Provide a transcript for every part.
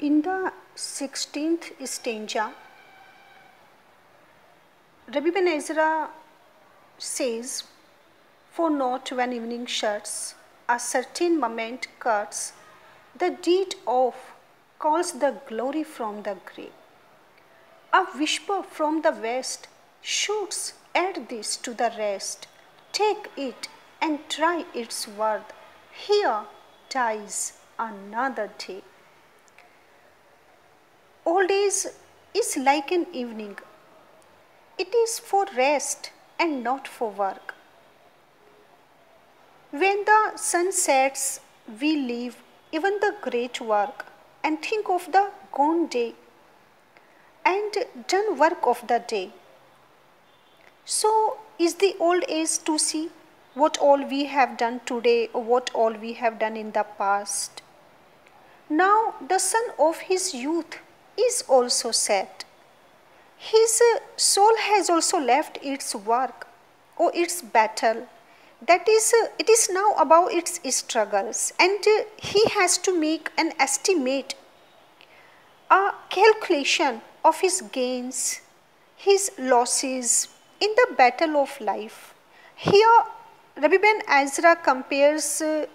In the 16th stanza, Rabbi Ben Ezra says, For not when evening shuts, a certain moment cuts, the deed of calls the glory from the grave. A whisper from the west shoots add this to the rest. Take it and try its worth. Here dies another day. Old age is like an evening. It is for rest and not for work. When the sun sets, we leave even the great work and think of the gone day and done work of the day. So, is the old age to see what all we have done today or what all we have done in the past? Now, the son of his youth is also set. His soul has also left its work or its battle. That is, it is now about its struggles, and he has to make an estimate, a calculation of his gains, his losses in the battle of life. Here, Rabbi Ben Ezra compares uh,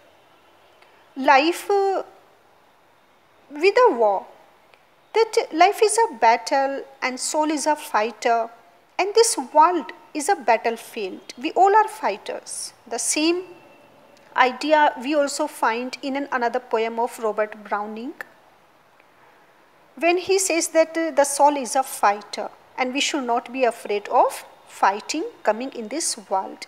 life uh, with a war that life is a battle and soul is a fighter and this world is a battlefield. We all are fighters. The same idea we also find in an another poem of Robert Browning when he says that uh, the soul is a fighter and we should not be afraid of fighting coming in this world.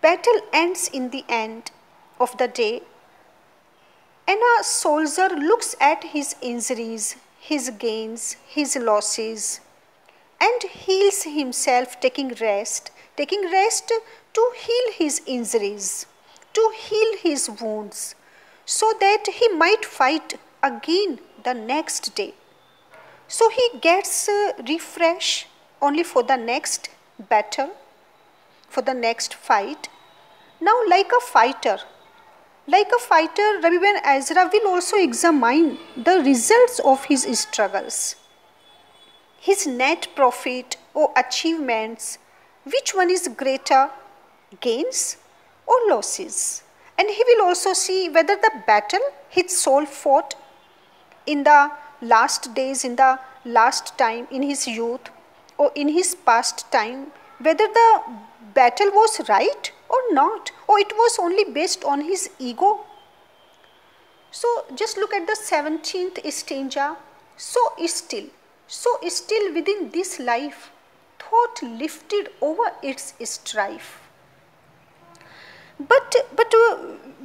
Battle ends in the end of the day and a soldier looks at his injuries, his gains, his losses, and heals himself taking rest, taking rest to heal his injuries, to heal his wounds, so that he might fight again the next day. So he gets uh, refresh only for the next battle, for the next fight. Now, like a fighter, like a fighter, Rabbi Ben Ezra will also examine the results of his struggles, his net profit or achievements, which one is greater, gains or losses. And he will also see whether the battle his soul fought in the last days, in the last time, in his youth, or in his past time, whether the battle was right or not, or it was only based on his ego. So, just look at the 17th stanza. So still, so still within this life, thought lifted over its strife. But, but uh,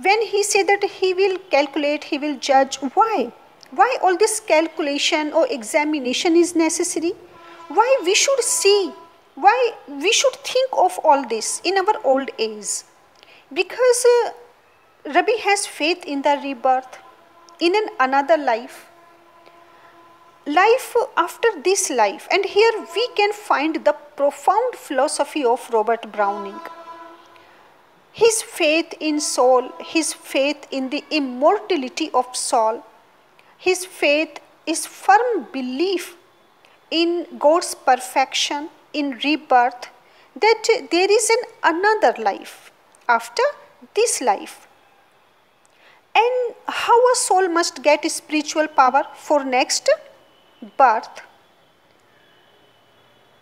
when he said that he will calculate, he will judge, why? Why all this calculation or examination is necessary? Why we should see, why we should think of all this in our old age? Because uh, Rabbi has faith in the rebirth, in an another life, life after this life. And here we can find the profound philosophy of Robert Browning. His faith in soul, his faith in the immortality of soul, his faith is firm belief in God's perfection, in rebirth, that there is an another life after this life. And how a soul must get spiritual power for next birth.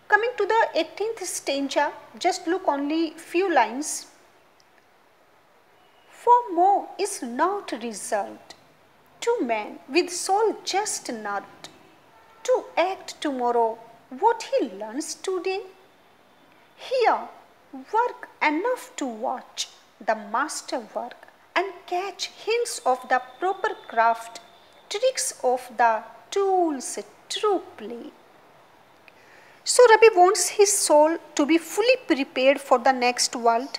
Coming to the 18th stanza, just look only few lines. For more is not reserved to man with soul just not to act tomorrow what he learns today. Here, work enough to watch the master work and catch hints of the proper craft, tricks of the tools true play. So Rabbi wants his soul to be fully prepared for the next world,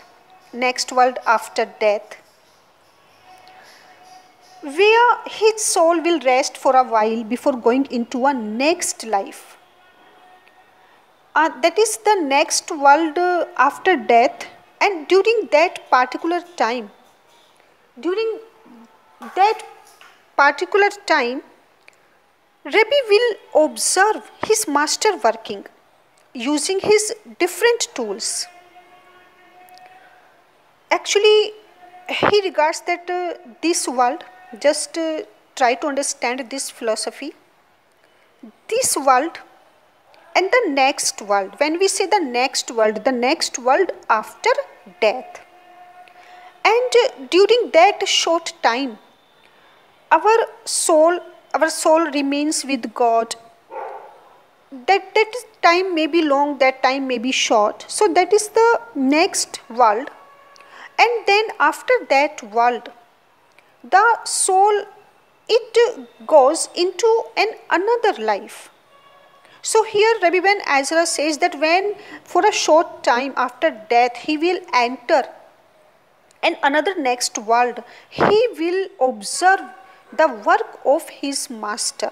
next world after death, where his soul will rest for a while before going into a next life. Uh, that is the next world uh, after death and during that particular time, during that particular time, Rabbi will observe his master working using his different tools. Actually, he regards that uh, this world, just uh, try to understand this philosophy. This world and the next world, when we say the next world, the next world after death. And during that short time, our soul, our soul remains with God. That, that time may be long, that time may be short. So that is the next world and then after that world the soul it goes into an another life so here Rabbi Ben Ezra says that when for a short time after death he will enter and another next world he will observe the work of his master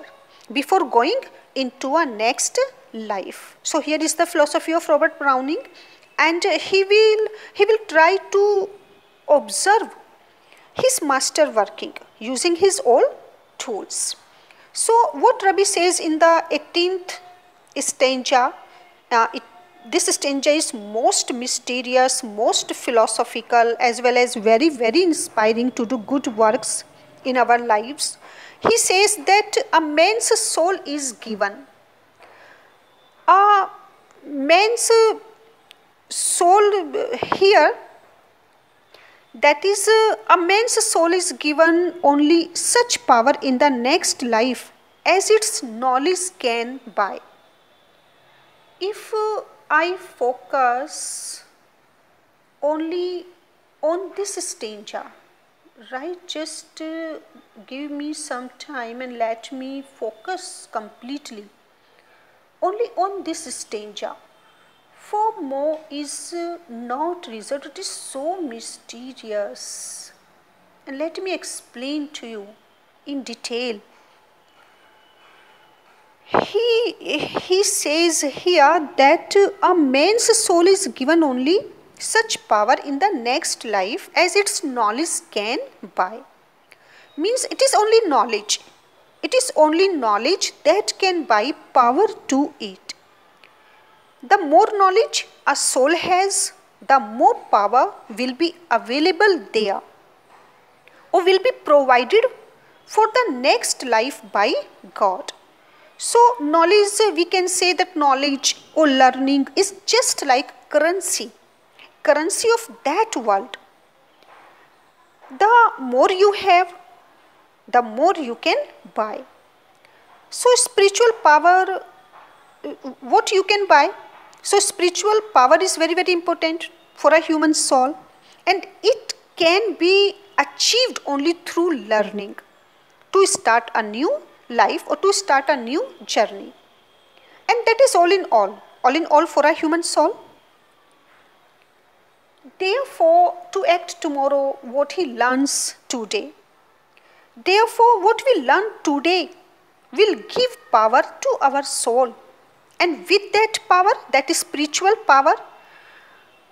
before going into a next life. So here is the philosophy of robert browning and he will he will try to observe his master working using his own tools. So what rabbi says in the 18th stanza uh, it, this stanza is most mysterious most philosophical as well as very very inspiring to do good works in our lives. He says that a man's soul is given. A man's soul here that is uh, a man's soul is given only such power in the next life as its knowledge can buy if i focus only on this stanza right just uh, give me some time and let me focus completely only on this stanza for more is uh, not result. It is so mysterious. And let me explain to you in detail. He, he says here that a man's soul is given only such power in the next life as its knowledge can buy. Means it is only knowledge. It is only knowledge that can buy power to it. The more knowledge a soul has, the more power will be available there or will be provided for the next life by God. So, knowledge, we can say that knowledge or learning is just like currency, currency of that world. The more you have, the more you can buy. So, spiritual power, what you can buy? So spiritual power is very very important for a human soul and it can be achieved only through learning to start a new life or to start a new journey. And that is all in all, all in all for a human soul. Therefore, to act tomorrow what he learns today. Therefore, what we learn today will give power to our soul and with that power, that is spiritual power,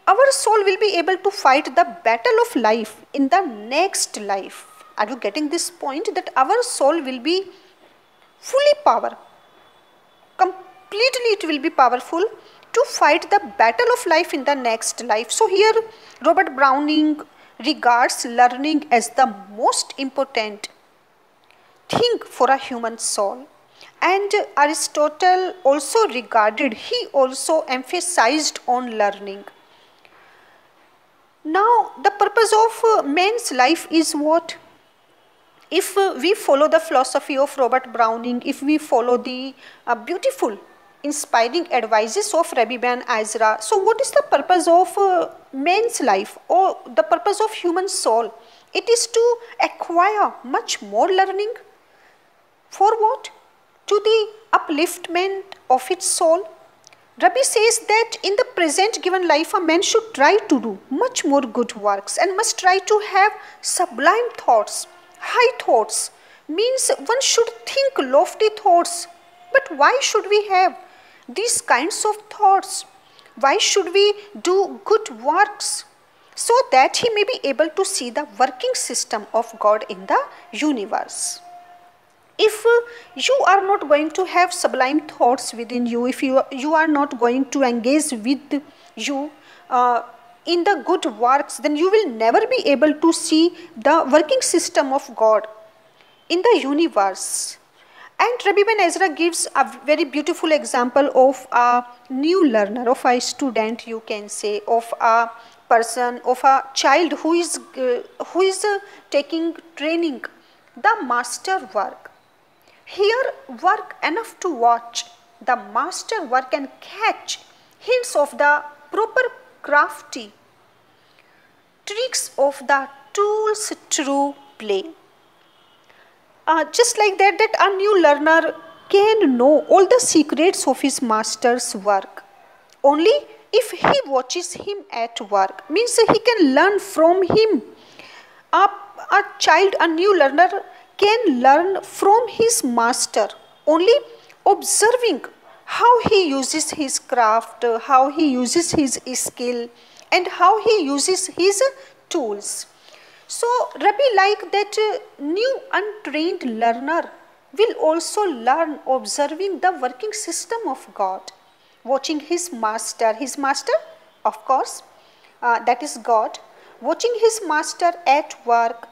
our soul will be able to fight the battle of life in the next life. Are you getting this point? That our soul will be fully power. Completely it will be powerful to fight the battle of life in the next life. So here Robert Browning regards learning as the most important thing for a human soul and Aristotle also regarded, he also emphasized on learning. Now, the purpose of man's life is what? If we follow the philosophy of Robert Browning, if we follow the uh, beautiful, inspiring advices of Rabbi Ben Ezra, so what is the purpose of uh, man's life or the purpose of human soul? It is to acquire much more learning. For what? to the upliftment of its soul. Rabbi says that in the present given life, a man should try to do much more good works and must try to have sublime thoughts, high thoughts. Means one should think lofty thoughts. But why should we have these kinds of thoughts? Why should we do good works? So that he may be able to see the working system of God in the universe. if you are not going to have sublime thoughts within you, if you, you are not going to engage with you uh, in the good works, then you will never be able to see the working system of God in the universe. And Rabbi Ben Ezra gives a very beautiful example of a new learner, of a student, you can say, of a person, of a child who is, uh, who is uh, taking training, the master work. Here, work enough to watch, the master work and catch hints of the proper crafty tricks of the tools true play. Uh, just like that, that a new learner can know all the secrets of his master's work. Only if he watches him at work, means he can learn from him. A, a child, a new learner can learn from his master only observing how he uses his craft, how he uses his skill, and how he uses his tools. So, Rabbi like that new untrained learner will also learn observing the working system of God, watching his master, his master of course uh, that is God, watching his master at work,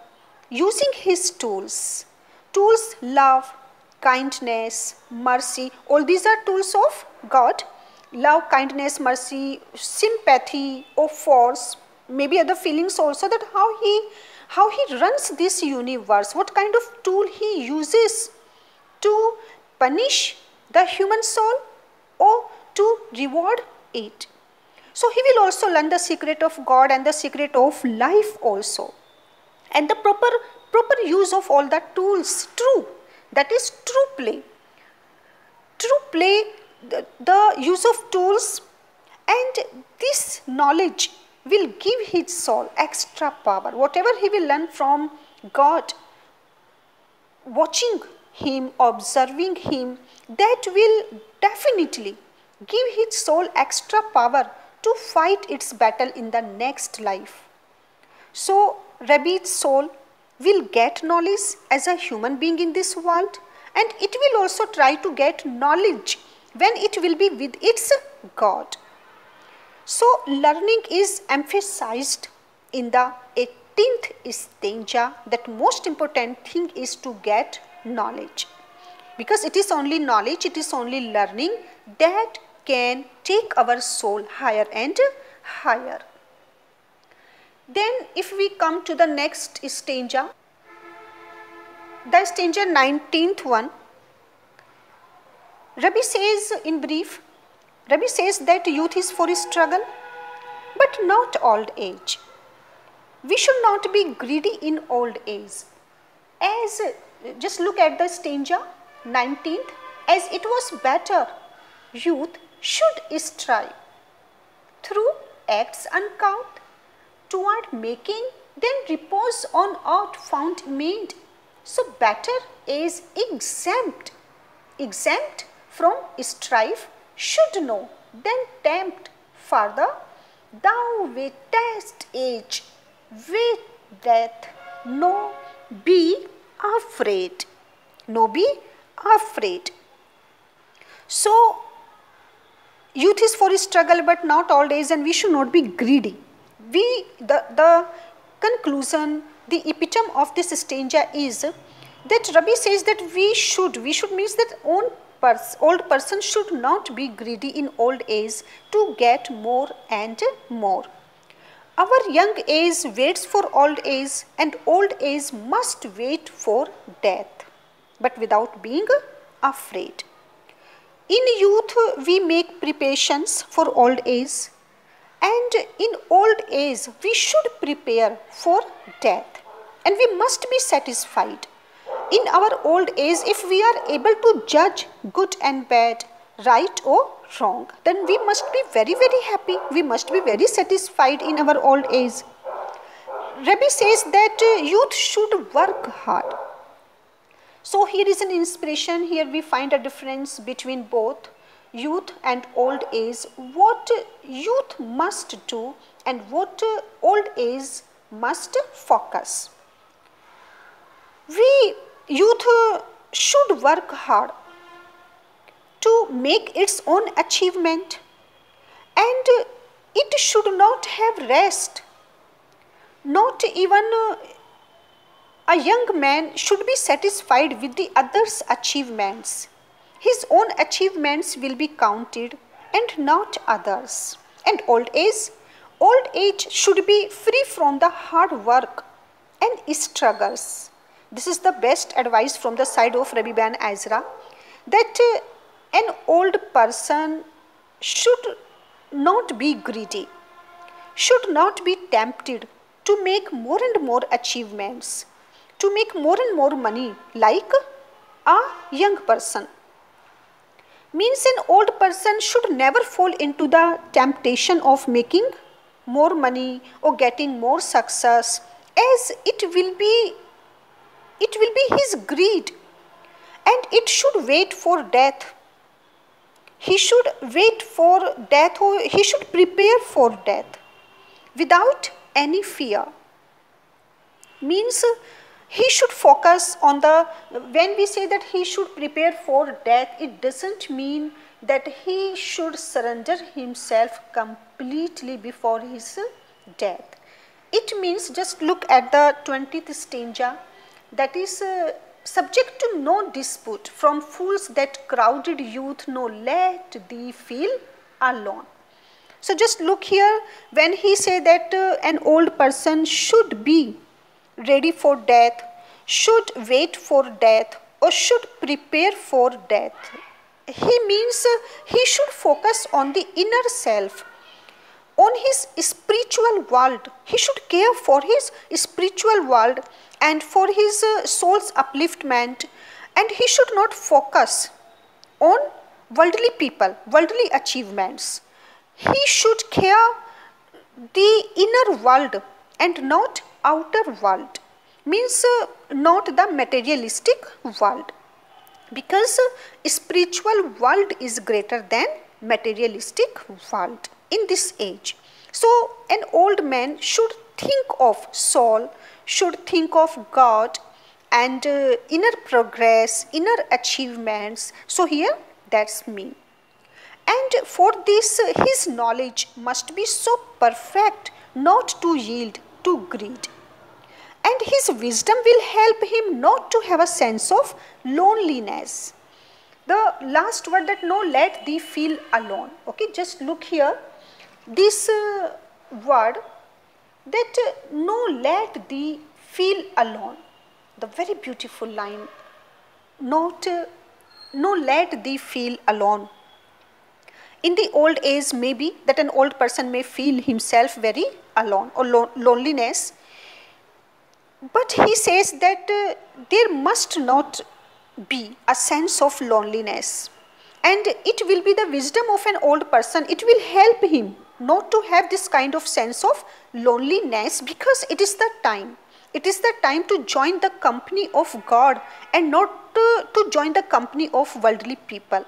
using his tools. Tools love, kindness, mercy, all these are tools of God. Love, kindness, mercy, sympathy, or force, maybe other feelings also that how he how he runs this universe, what kind of tool he uses to punish the human soul or to reward it. So he will also learn the secret of God and the secret of life also. And the proper proper use of all the tools, true, that is true play. True play the, the use of tools and this knowledge will give his soul extra power. Whatever he will learn from God, watching him, observing him, that will definitely give his soul extra power to fight its battle in the next life. So, Rabbi's soul will get knowledge as a human being in this world and it will also try to get knowledge when it will be with its God. So, learning is emphasized in the 18th stanza that most important thing is to get knowledge. Because it is only knowledge, it is only learning that can take our soul higher and higher. Then if we come to the next stanza, the stanza 19th one, Rabbi says in brief, Rabbi says that youth is for struggle, but not old age. We should not be greedy in old age. As just look at the stanza 19th, as it was better, youth should strive through acts uncount toward making then repose on art found made. So better is exempt, exempt from strife should know, then tempt further. Thou test age with death, no be afraid. No be afraid. So, youth is for a struggle but not all days and we should not be greedy. We, the, the conclusion, the epitome of this stanza is that Rabbi says that we should, we should means that own pers old person should not be greedy in old age to get more and more. Our young age waits for old age and old age must wait for death, but without being afraid. In youth, we make preparations for old age, and in old age, we should prepare for death, and we must be satisfied in our old age, if we are able to judge good and bad, right or wrong, then we must be very, very happy. We must be very satisfied in our old age. Rabbi says that youth should work hard. So here is an inspiration. Here we find a difference between both youth and old age. What youth must do and what old age must focus. We youth should work hard to make its own achievement and it should not have rest. Not even a young man should be satisfied with the others' achievements. His own achievements will be counted and not others. And old age, old age should be free from the hard work and struggles. This is the best advice from the side of Rabbi Ben Ezra that uh, an old person should not be greedy, should not be tempted to make more and more achievements, to make more and more money like a young person. Means an old person should never fall into the temptation of making more money or getting more success as it will be it will be his greed and it should wait for death. He should wait for death or he should prepare for death without any fear. Means he should focus on the when we say that he should prepare for death it doesn't mean that he should surrender himself completely before his death it means just look at the 20th stanza that is uh, subject to no dispute from fools that crowded youth no let thee feel alone. So just look here when he say that uh, an old person should be ready for death, should wait for death or should prepare for death. He means uh, he should focus on the inner self, on his spiritual world. He should care for his spiritual world and for his uh, soul's upliftment and he should not focus on worldly people, worldly achievements. He should care the inner world and not outer world means uh, not the materialistic world because uh, spiritual world is greater than materialistic world in this age. So an old man should think of soul should think of God and uh, inner progress, inner achievements. So here that's me. And for this, uh, his knowledge must be so perfect not to yield to greed. And his wisdom will help him not to have a sense of loneliness. The last word that no let thee feel alone. Okay, just look here. This uh, word that uh, no let thee feel alone. The very beautiful line, not, uh, no let thee feel alone. In the old age, maybe that an old person may feel himself very alone or lo loneliness. But he says that uh, there must not be a sense of loneliness. And it will be the wisdom of an old person, it will help him not to have this kind of sense of loneliness because it is the time. It is the time to join the company of God and not to, to join the company of worldly people.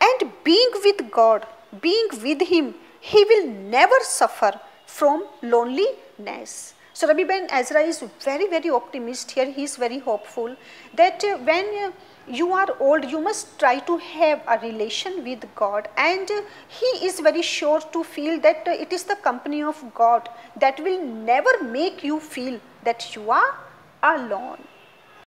And being with God, being with Him, he will never suffer from loneliness. So Rabbi Ben Ezra is very, very optimist here. He is very hopeful that uh, when uh, you are old, you must try to have a relation with God and he is very sure to feel that it is the company of God that will never make you feel that you are alone.